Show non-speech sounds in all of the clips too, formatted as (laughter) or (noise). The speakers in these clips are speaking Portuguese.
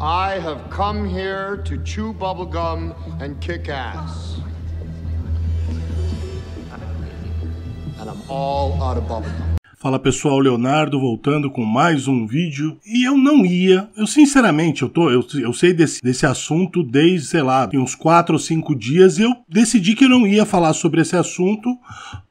I have come here to chew bubblegum and kick ass. And I'm all out of bubblegum. Fala pessoal, Leonardo voltando com mais um vídeo. E eu não ia, eu sinceramente, eu tô, eu, eu sei desse, desse assunto desde, sei lá, uns 4 ou 5 dias e eu decidi que eu não ia falar sobre esse assunto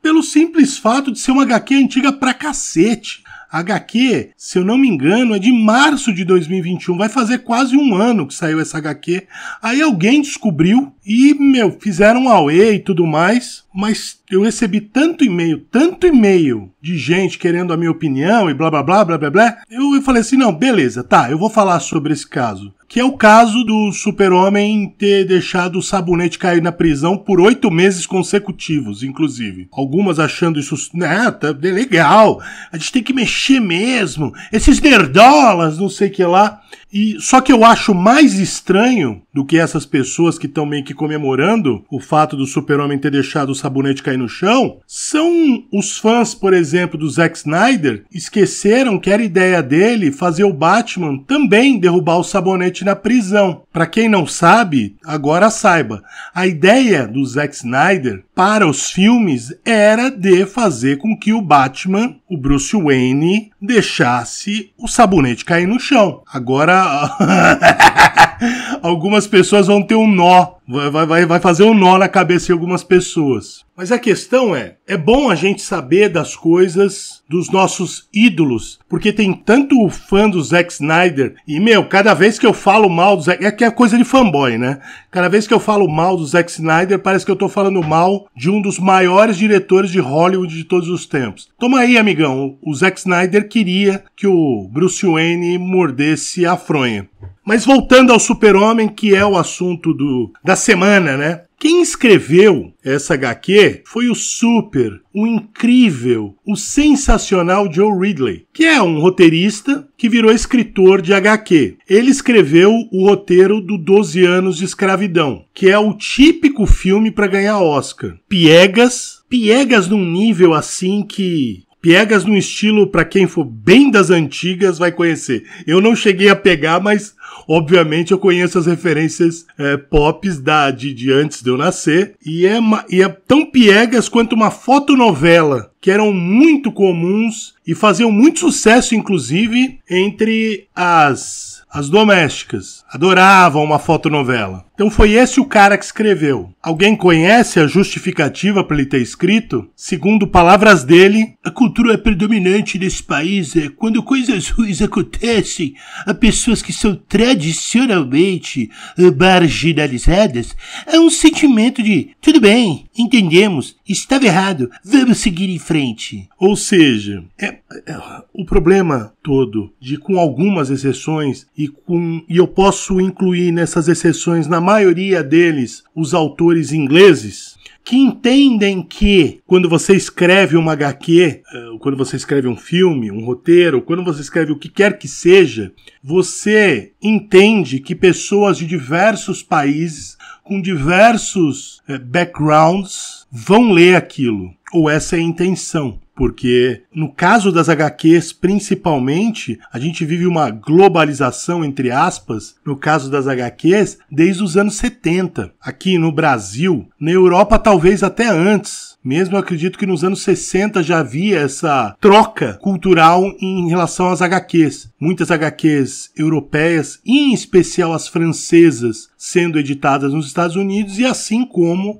pelo simples fato de ser uma HQ antiga pra cacete. HQ, se eu não me engano, é de março de 2021. Vai fazer quase um ano que saiu essa HQ. Aí alguém descobriu e, meu, fizeram um e tudo mais. Mas eu recebi tanto e-mail, tanto e-mail de gente querendo a minha opinião e blá blá blá blá blá blá. Eu, eu falei assim: não, beleza, tá, eu vou falar sobre esse caso que é o caso do super-homem ter deixado o sabonete cair na prisão por oito meses consecutivos, inclusive. Algumas achando isso, né, tá é legal, a gente tem que mexer mesmo, esses nerdolas, não sei o que lá. E só que eu acho mais estranho do que essas pessoas que estão meio que comemorando o fato do super-homem ter deixado o sabonete cair no chão, são os fãs, por exemplo, do Zack Snyder, esqueceram que era ideia dele fazer o Batman também derrubar o sabonete na prisão. Para quem não sabe, agora saiba. A ideia do Zack Snyder para os filmes era de fazer com que o Batman, o Bruce Wayne, deixasse o sabonete cair no chão. Agora (laughs) algumas pessoas vão ter um nó, vai, vai, vai fazer um nó na cabeça de algumas pessoas. Mas a questão é, é bom a gente saber das coisas dos nossos ídolos, porque tem tanto fã do Zack Snyder, e meu, cada vez que eu falo mal do Zack, é que é coisa de fanboy, né? Cada vez que eu falo mal do Zack Snyder, parece que eu tô falando mal de um dos maiores diretores de Hollywood de todos os tempos. Toma aí, amigão, o Zack Snyder queria que o Bruce Wayne mordesse a fronha. Mas voltando ao Super-Homem, que é o assunto do, da semana, né? Quem escreveu essa HQ foi o super, o incrível, o sensacional Joe Ridley, que é um roteirista que virou escritor de HQ. Ele escreveu o roteiro do 12 anos de escravidão, que é o típico filme para ganhar Oscar. Piegas, piegas num nível assim que Piegas no estilo, para quem for bem das antigas, vai conhecer. Eu não cheguei a pegar, mas obviamente eu conheço as referências é, pops da, de, de antes de eu nascer. E é, e é tão piegas quanto uma fotonovela, que eram muito comuns e faziam muito sucesso, inclusive, entre as as domésticas adoravam uma fotonovela. Então foi esse o cara que escreveu. Alguém conhece a justificativa para ele ter escrito? Segundo palavras dele, a cultura predominante nesse país é quando coisas ruins acontecem a pessoas que são tradicionalmente marginalizadas, há um sentimento de tudo bem, entendemos, estava errado, vamos seguir em frente. Ou seja, é, é, o problema todo de com algumas exceções e com e eu posso incluir nessas exceções na maioria deles os autores ingleses que entendem que quando você escreve uma HQ, eh, quando você escreve um filme, um roteiro, quando você escreve o que quer que seja, você entende que pessoas de diversos países, com diversos eh, backgrounds, vão ler aquilo. Ou essa é a intenção. Porque no caso das HQs, principalmente, a gente vive uma globalização, entre aspas, no caso das HQs, desde os anos 70. Aqui no Brasil, na Europa talvez até antes. Mesmo acredito que nos anos 60 já havia essa troca cultural em relação às HQs. Muitas HQs europeias, em especial as francesas, sendo editadas nos Estados Unidos, e assim como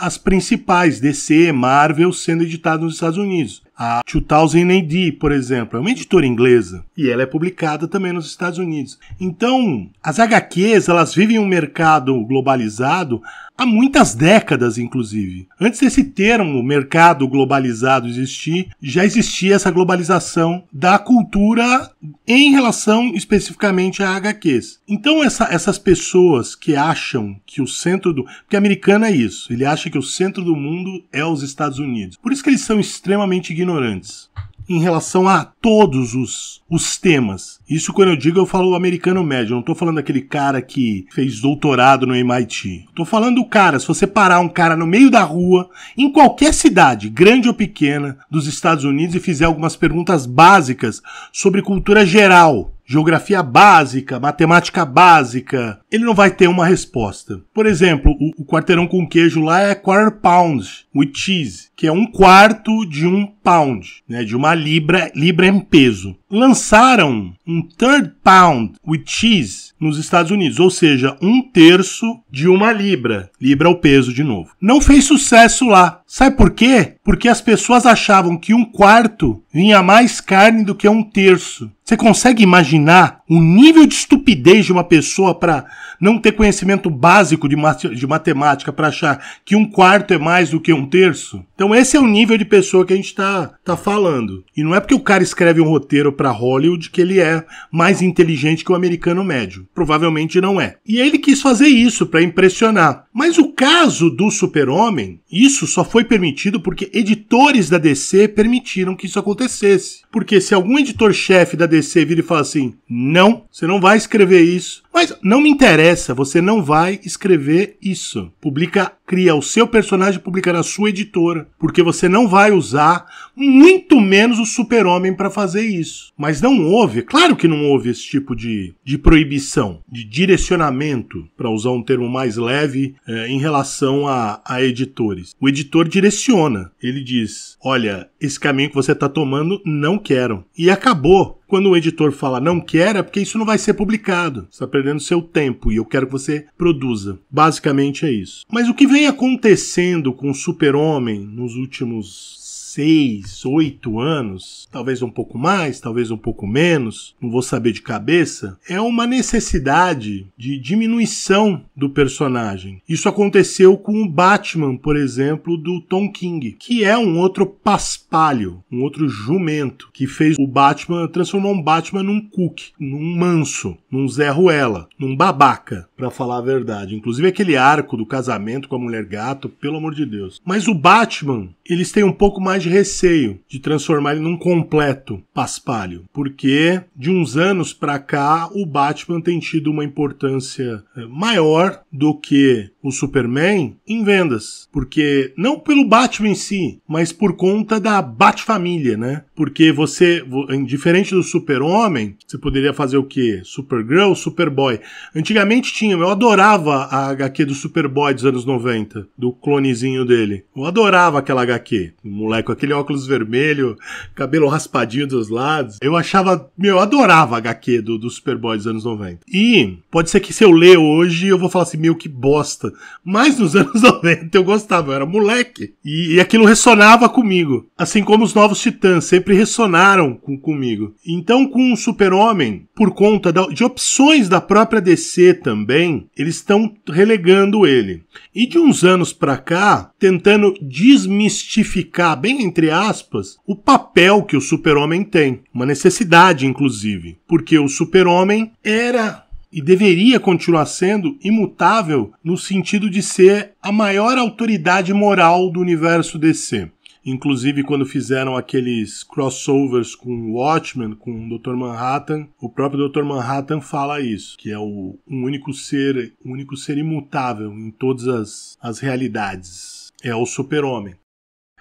as principais, DC, Marvel, sendo editadas nos Estados Unidos. A 2000 AD, por exemplo, é uma editora inglesa e ela é publicada também nos Estados Unidos. Então, as HQs, elas vivem um mercado globalizado há muitas décadas, inclusive. Antes desse termo mercado globalizado existir, já existia essa globalização da cultura em relação especificamente a HQs. Então, essa, essas pessoas que acham que o centro do. Porque americano é isso, ele acha que o centro do mundo é os Estados Unidos. Por isso que eles são extremamente ignorantes em relação a todos os, os temas. Isso quando eu digo eu falo americano médio, não tô falando aquele cara que fez doutorado no MIT. Tô falando do cara, se você parar um cara no meio da rua, em qualquer cidade, grande ou pequena, dos Estados Unidos e fizer algumas perguntas básicas sobre cultura geral, geografia básica, matemática básica, ele não vai ter uma resposta. Por exemplo, o, o quarteirão com queijo lá é quarter pound with cheese, que é um quarto de um pound, né, de uma libra, libra em peso. Lançaram um third pound with cheese nos Estados Unidos, ou seja, um terço de uma libra. Libra é o peso de novo. Não fez sucesso lá. Sabe por quê? Porque as pessoas achavam que um quarto vinha mais carne do que um terço. Você consegue imaginar o nível de estupidez de uma pessoa para não ter conhecimento básico de, de matemática para achar que um quarto é mais do que um terço? Então esse é o nível de pessoa que a gente está tá falando. E não é porque o cara escreve um roteiro para Hollywood que ele é mais inteligente que o americano médio. Provavelmente não é. E ele quis fazer isso para impressionar. Mas o caso do Super-Homem, isso só foi permitido porque editores da DC permitiram que isso acontecesse. Porque se algum editor-chefe da DC vir e falar assim: não, você não vai escrever isso, mas não me interessa, você não vai escrever isso. Publica, cria o seu personagem, publica na sua editora, porque você não vai usar muito menos o Super-Homem para fazer isso. Mas não houve, claro que não houve esse tipo de, de proibição, de direcionamento, para usar um termo mais leve, é, em relação a, a editores. O editor direciona, ele diz: olha, esse caminho que você está tomando, não quero. E acabou. Quando o editor fala não quero, é porque isso não vai ser publicado. Você está perdendo seu tempo e eu quero que você produza. Basicamente é isso. Mas o que vem acontecendo com o Super-Homem nos últimos seis, oito anos, talvez um pouco mais, talvez um pouco menos, não vou saber de cabeça, é uma necessidade de diminuição do personagem. Isso aconteceu com o Batman, por exemplo, do Tom King, que é um outro paspalho, um outro jumento, que fez o Batman, transformou um Batman num cook, num manso, num Zé Ruela, num babaca, para falar a verdade. Inclusive aquele arco do casamento com a mulher gato, pelo amor de Deus. Mas o Batman, eles têm um pouco mais de receio de transformar ele num completo paspalho, porque de uns anos para cá o Batman tem tido uma importância eh, maior do que o Superman em vendas, porque não pelo Batman em si, mas por conta da Batfamília, né? Porque você, diferente do Super-Homem, você poderia fazer o quê? Supergirl, Superboy. Antigamente tinha, eu adorava a HQ do Superboy dos anos 90, do clonezinho dele. Eu adorava aquela HQ. O moleque com aquele óculos vermelho, cabelo raspadinho dos lados. Eu achava, meu, eu adorava a HQ do, do Superboy dos anos 90. E pode ser que se eu ler hoje eu vou falar assim, meu, que bosta. Mas nos (laughs) anos 90 eu gostava, eu era moleque. E, e aquilo ressonava comigo. Assim como os Novos Titãs sempre ressonaram com, comigo. Então, com o Super-Homem, por conta da, de opções da própria DC também, eles estão relegando ele. E de uns anos para cá, tentando desmistificar, bem entre aspas, o papel que o Super-Homem tem. Uma necessidade, inclusive. Porque o Super-Homem era e deveria continuar sendo imutável no sentido de ser a maior autoridade moral do universo DC. Inclusive, quando fizeram aqueles crossovers com Watchmen, com o Dr. Manhattan, o próprio Dr. Manhattan fala isso, que é o um único ser, um único ser imutável em todas as, as realidades. É o super-homem.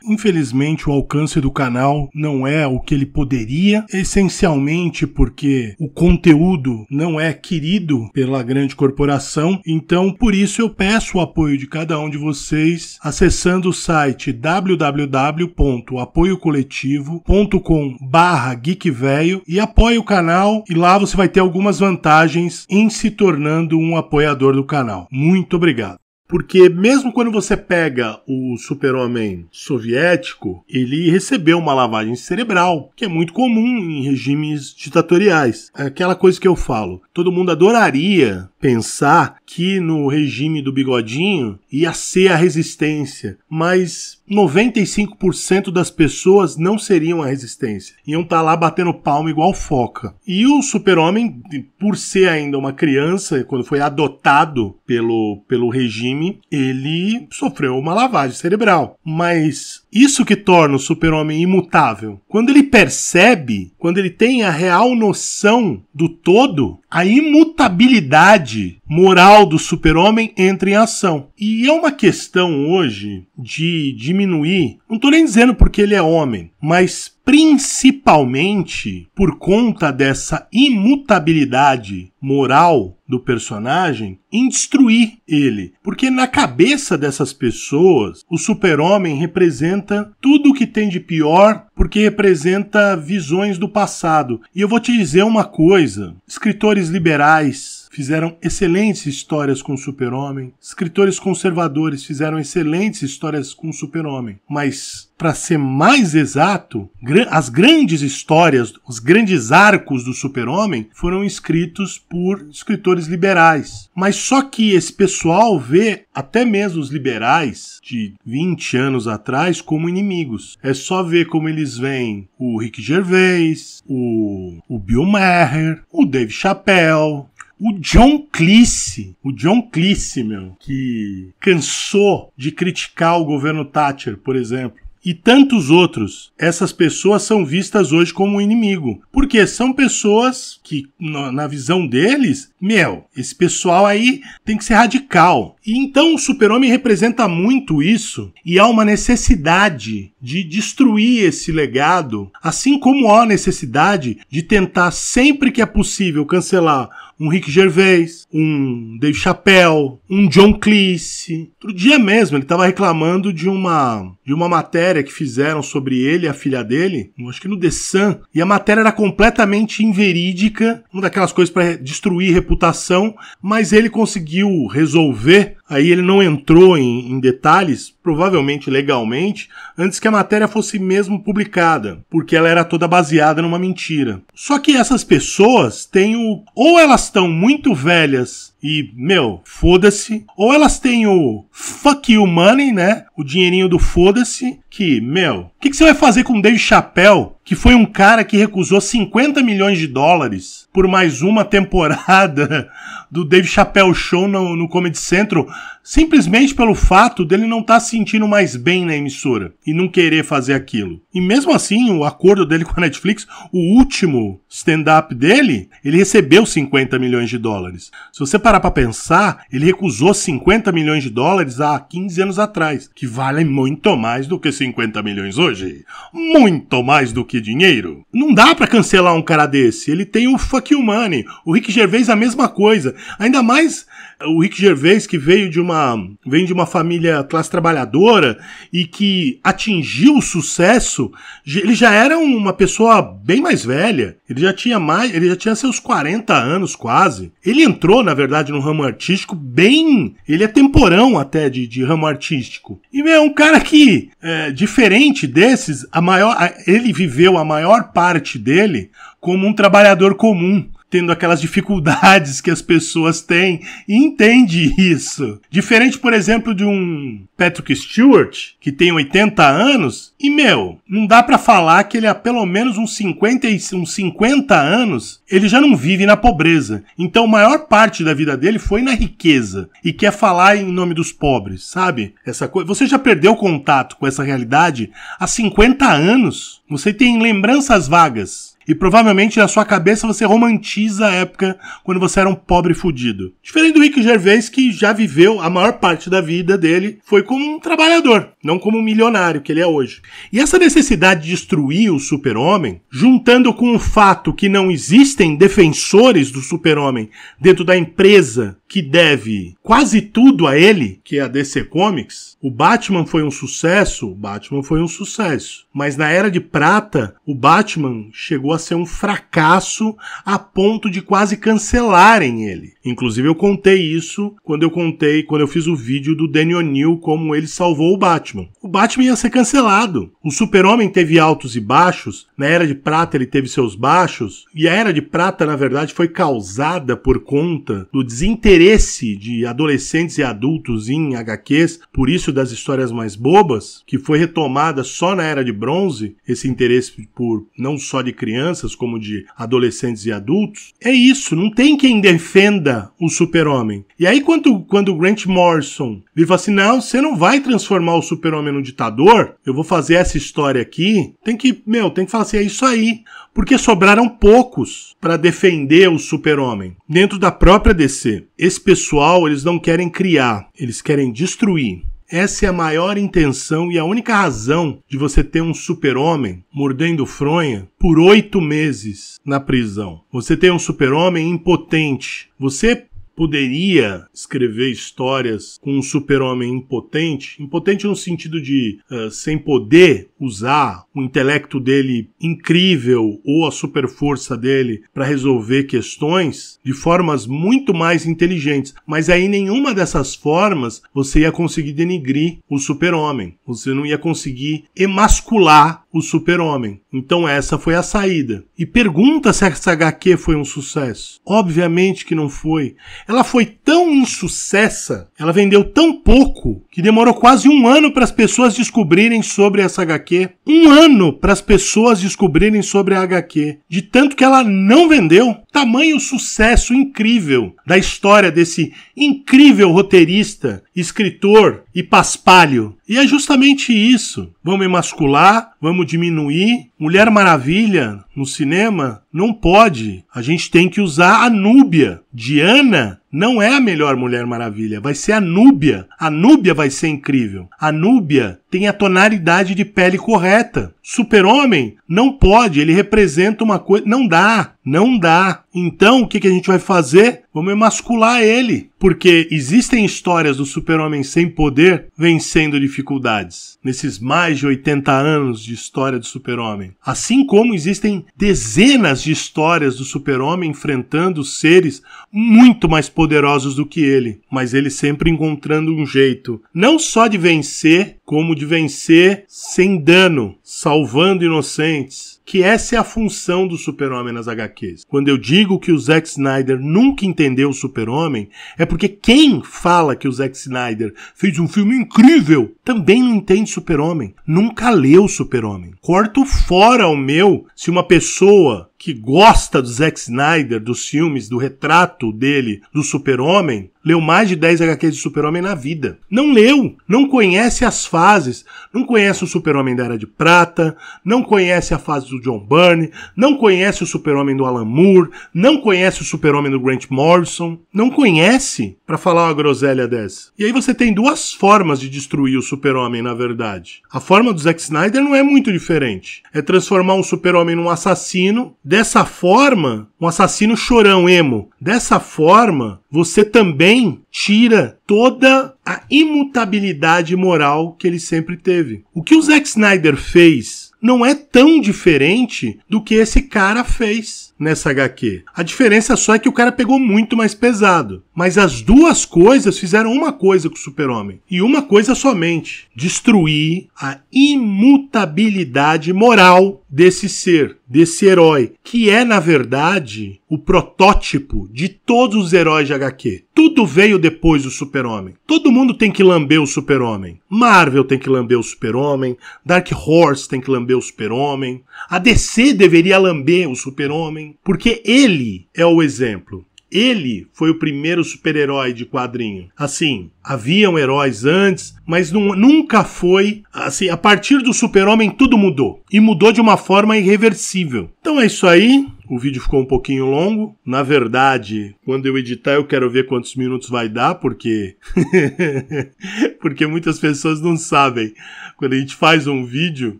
Infelizmente, o alcance do canal não é o que ele poderia, essencialmente porque o conteúdo não é querido pela grande corporação. Então, por isso eu peço o apoio de cada um de vocês acessando o site www.apoiocoletivo.com/geekvelho e apoie o canal e lá você vai ter algumas vantagens em se tornando um apoiador do canal. Muito obrigado. Porque mesmo quando você pega o super-homem soviético, ele recebeu uma lavagem cerebral, que é muito comum em regimes ditatoriais. É aquela coisa que eu falo. Todo mundo adoraria pensar que no regime do bigodinho ia ser a resistência, mas 95% das pessoas não seriam a resistência. Iam estar tá lá batendo palma igual foca. E o super-homem, por ser ainda uma criança, quando foi adotado pelo, pelo regime, ele sofreu uma lavagem cerebral. Mas isso que torna o super-homem imutável. Quando ele percebe, quando ele tem a real noção do todo, a imutabilidade moral do super-homem entra em ação. E é uma questão hoje de diminuir, não estou nem dizendo porque ele é homem, mas principalmente por conta dessa imutabilidade moral do personagem em destruir ele. Porque na cabeça dessas pessoas, o super-homem representa tudo o que tem de pior, porque representa visões do passado. E eu vou te dizer uma coisa: escritores liberais, fizeram excelentes histórias com o Super-Homem. Escritores conservadores fizeram excelentes histórias com o Super-Homem. Mas, para ser mais exato, as grandes histórias, os grandes arcos do Super-Homem foram escritos por escritores liberais. Mas só que esse pessoal vê até mesmo os liberais de 20 anos atrás como inimigos. É só ver como eles veem o Rick Gervais, o, o Bill Maher, o Dave Chappelle, o John Cleese, o John Cleese, meu, que cansou de criticar o governo Thatcher, por exemplo, e tantos outros, essas pessoas são vistas hoje como inimigo. Porque são pessoas que, na visão deles, meu, esse pessoal aí tem que ser radical. E então o super-homem representa muito isso, e há uma necessidade de destruir esse legado, assim como há necessidade de tentar sempre que é possível cancelar um Rick Gervais, um Dave Chappelle, um John Cleese. Outro dia mesmo ele estava reclamando de uma de uma matéria que fizeram sobre ele e a filha dele, acho que no The Sun, e a matéria era completamente inverídica, uma daquelas coisas para destruir reputação, mas ele conseguiu resolver Aí ele não entrou em, em, detalhes, provavelmente legalmente, antes que a matéria fosse mesmo publicada, porque ela era toda baseada numa mentira. Só que essas pessoas têm o. Ou elas estão muito velhas e, meu, foda-se. Ou elas têm o fuck you money, né? O dinheirinho do foda-se. Que, meu, o que, que, você vai fazer com o Dave Chappelle, que foi um cara que recusou 50 milhões de dólares por mais uma temporada (laughs) do Dave Chappelle Show no, no Comedy Central, simplesmente pelo fato dele não estar tá se sentindo mais bem na emissora e não querer fazer aquilo. E mesmo assim, o acordo dele com a Netflix, o último stand-up dele, ele recebeu 50 milhões de dólares. Se você parar para pensar, ele recusou 50 milhões de dólares há 15 anos atrás, que valem muito mais do que 50 milhões hoje. Muito mais do que dinheiro. Não dá para cancelar um cara desse. Ele tem o fuck you money. O Rick Gervais a mesma coisa. Ainda mais o Rick Gervais que veio de uma vem de uma família classe trabalhadora e que atingiu o sucesso, ele já era uma pessoa bem mais velha. Ele já tinha mais, ele já tinha seus 40 anos quase. Ele entrou, na verdade, no ramo artístico bem, ele é temporão até de, de ramo artístico. E é um cara que, é, diferente desses, a maior, ele viveu a maior parte dele como um trabalhador comum tendo aquelas dificuldades que as pessoas têm e entende isso. Diferente, por exemplo, de um Patrick Stewart, que tem 80 anos, e meu, não dá para falar que ele há pelo menos uns 50, uns 50 anos, ele já não vive na pobreza. Então, a maior parte da vida dele foi na riqueza e quer falar em nome dos pobres, sabe? Essa coisa, você já perdeu contato com essa realidade há 50 anos? Você tem lembranças vagas e provavelmente na sua cabeça você romantiza a época quando você era um pobre fudido. Diferente do Rick Gervais, que já viveu a maior parte da vida dele, foi como um trabalhador, não como um milionário que ele é hoje. E essa necessidade de destruir o super-homem, juntando com o fato que não existem defensores do super-homem dentro da empresa que deve quase tudo a ele, que é a DC Comics, o Batman foi um sucesso, o Batman foi um sucesso. Mas na Era de Prata, o Batman chegou a ser um fracasso a ponto de quase cancelarem ele. Inclusive eu contei isso quando eu contei, quando eu fiz o vídeo do Danny O'Neill como ele salvou o Batman. O Batman ia ser cancelado. O Super-Homem teve altos e baixos, na Era de Prata ele teve seus baixos, e a Era de Prata na verdade foi causada por conta do desinteresse interesse de adolescentes e adultos em HQs, por isso das histórias mais bobas, que foi retomada só na Era de Bronze, esse interesse por não só de crianças, crianças como de adolescentes e adultos, é isso, não tem quem defenda o super-homem. E aí quando, quando o Grant Morrison vira fala assim, não, você não vai transformar o super-homem num ditador, eu vou fazer essa história aqui, tem que, meu, tem que falar assim, é isso aí. Porque sobraram poucos para defender o super-homem. Dentro da própria DC, esse pessoal, eles não querem criar, eles querem destruir. Essa é a maior intenção e a única razão de você ter um super-homem mordendo fronha por oito meses na prisão. Você tem um super-homem impotente. Você poderia escrever histórias com um super-homem impotente, impotente no sentido de uh, sem poder usar o intelecto dele incrível ou a super força dele para resolver questões de formas muito mais inteligentes. Mas aí nenhuma dessas formas você ia conseguir denigrir o super-homem. Você não ia conseguir emascular o super-homem. Então essa foi a saída. E pergunta se essa HQ foi um sucesso. Obviamente que não foi. Ela foi tão insucessa, ela vendeu tão pouco, que demorou quase um ano para as pessoas descobrirem sobre essa HQ. Um ano para as pessoas descobrirem sobre a HQ. De tanto que ela não vendeu. Tamanho sucesso incrível da história desse incrível roteirista, escritor e paspalho. E é justamente isso. Vamos emascular, vamos diminuir. Mulher Maravilha no cinema não pode. A gente tem que usar a Núbia. Diana não é a melhor Mulher Maravilha, vai ser a Núbia. A Núbia vai ser incrível. A Núbia tem a tonalidade de pele correta. Super-Homem não pode, ele representa uma coisa. Não dá, não dá. Então o que, a gente vai fazer? Vamos emascular ele. Porque existem histórias do Super-Homem sem poder vencendo dificuldades. Nesses mais de 80 anos de história do Super-Homem. Assim como existem dezenas de histórias do Super-Homem enfrentando seres muito mais poderosos do que ele. Mas ele sempre encontrando um jeito, não só de vencer, como de vencer sem dano, salvando inocentes que essa é a função do Super-Homem nas HQs. Quando eu digo que o Zack Snyder nunca entendeu o Super-Homem, é porque quem fala que o Zack Snyder fez um filme incrível também não entende Super-Homem, nunca leu Super-Homem. Corto fora o meu se uma pessoa que gosta do Zack Snyder, dos filmes, do retrato dele, do Super-Homem, leu mais de 10 HQs de Super-Homem na vida. Não leu, não conhece as fases, não conhece o Super-Homem da Era de Prata, não conhece a fase do John Byrne, não conhece o Super-Homem do Alan Moore, não conhece o Super-Homem do Grant Morrison, não conhece para falar uma groselha dessa. E aí você tem duas formas de destruir o Super-Homem, na verdade. A forma do Zack Snyder não é muito diferente. É transformar um Super-Homem num assassino Dessa forma, um assassino chorão emo. Dessa forma, você também tira toda a imutabilidade moral que ele sempre teve. O que o Zack Snyder fez não é tão diferente do que esse cara fez nessa HQ. A diferença só é que o cara pegou muito mais pesado. Mas as duas coisas fizeram uma coisa com o Super-Homem. E uma coisa somente: destruir a imutabilidade moral desse ser, desse herói, que é, na verdade, o protótipo de todos os heróis de HQ. Tudo veio depois do Super-Homem. Todo mundo tem que lamber o Super-Homem. Marvel tem que lamber o Super-Homem, Dark Horse tem que lamber o Super-Homem, a DC deveria lamber o Super-Homem, porque ele é o exemplo. Ele foi o primeiro super-herói de quadrinho. Assim, haviam heróis antes, mas nunca foi. Assim, a partir do super-homem tudo mudou. E mudou de uma forma irreversível. Então é isso aí. O vídeo ficou um pouquinho longo. Na verdade, quando eu editar, eu quero ver quantos minutos vai dar, porque. (laughs) porque muitas pessoas não sabem. Quando a gente faz um vídeo,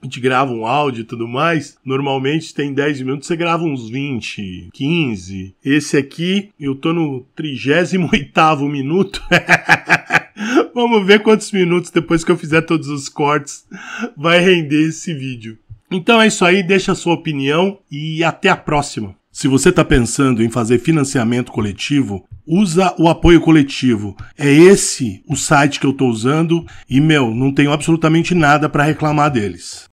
a gente grava um áudio e tudo mais, normalmente tem 10 minutos, você grava uns 20, 15. Esse aqui, eu tô no 38 minuto. (laughs) Vamos ver quantos minutos depois que eu fizer todos os cortes vai render esse vídeo. Então é isso aí, deixa a sua opinião e até a próxima. Se você está pensando em fazer financiamento coletivo, usa o apoio coletivo. É esse o site que eu estou usando e, meu, não tenho absolutamente nada para reclamar deles.